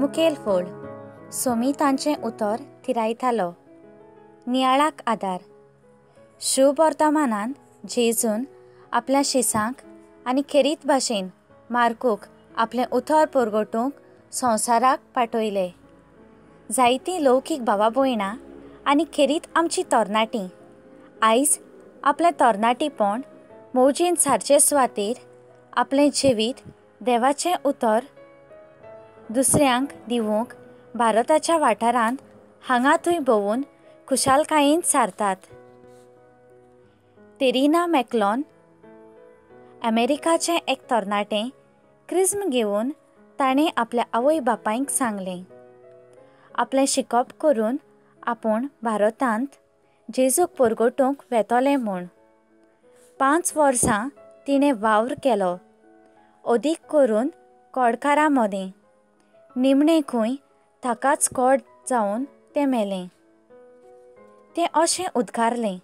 मुखेल फोड. सोमी तांचें उतर थिरायतालो नियाळाक आदार शुभ वर्तमानान जेजून आपल्या शिसांक आनी खेरीत भाशेन मार्कूक आपलें उतर पोरगटूंक संवसाराक पाठयलें. जायतीं लौकीक भावा भयणां आनी खेरीत आमची तरणाटीं. आयज आपलें तरणाटीपण मौजीन सारचे सुवातेर आपलें जिवीत देवाचें उतर दुसऱ्यांक दिवूंक भारताच्या वाठारांत हांगा थंय भोंवून खुशालकायेन सारतात. तेरिना मॅकलॉन अमेरिकाचें एक तरणाटें क्रिस्म घेवन ताणें आपल्या आवय बापायक सांगलें आपलें शिकप करून आपूण भारतांत जेजूक परगटूंक वेतोलें म्हूण. पांच वर्सां तिणें वावर केलो अदीक करून कोडकारा मदें. निमणें खंय ताकाच कोड जावन तें मेलें. तें अशें उद्गारलें.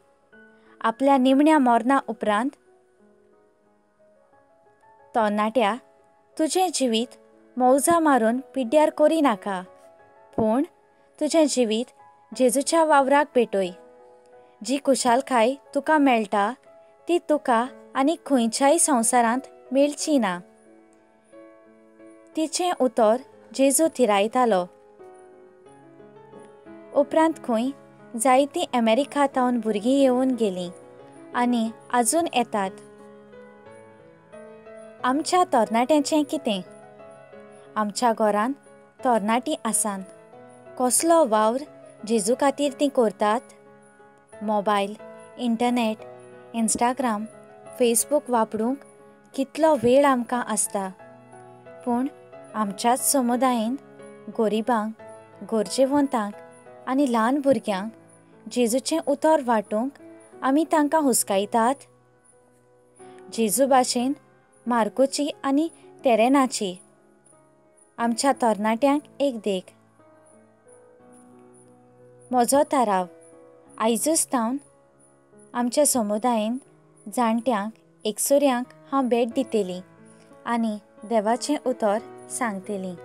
आपल्या निमण्या मरणा उपरांत तरणाट्या तुजें जिवीत मौजा मारून पिड्ड्यार करिनाका पूण तुजें जिवीत जेजूच्या वावराक पेटय जी खुशालकाय तुका मेळटा ती तुका आनी खंयच्याय संवसारांत मेळची ना तिचें उतर जेजू थिरायतालो उपरांत खंय जायतीं अमेरिकांतावन भुरगीं येवन गेलीं आनी आजून येतात. आमच्या तरणाट्यांचें कितें? आमच्या घरान तरणाटीं आसात कसलो वावर जेजू खातीर तीं करतात? मोबायल इंटरनेट इंस्टाग्राम फेसबूक वापरूंक कितलो वेळ आमकां आसता? पूण आमच्याच समुदायेन गोरिबांक गरजेवंतांक आनी ल्हान भुरग्यांक जेजूचें उतर वांटूंक आमी तांकां हुस्कायतात? जेजू भाशेन मार्कोची आनी तेरेनाची. आमच्या तरणाट्यांक एक देख. म्हजो थाराव. आयजूच तावन आमच्या समुदायेन जाणट्यांक एकसुऱ्यांक हांव भेट दितली आनी देवाचें उतर 上帝令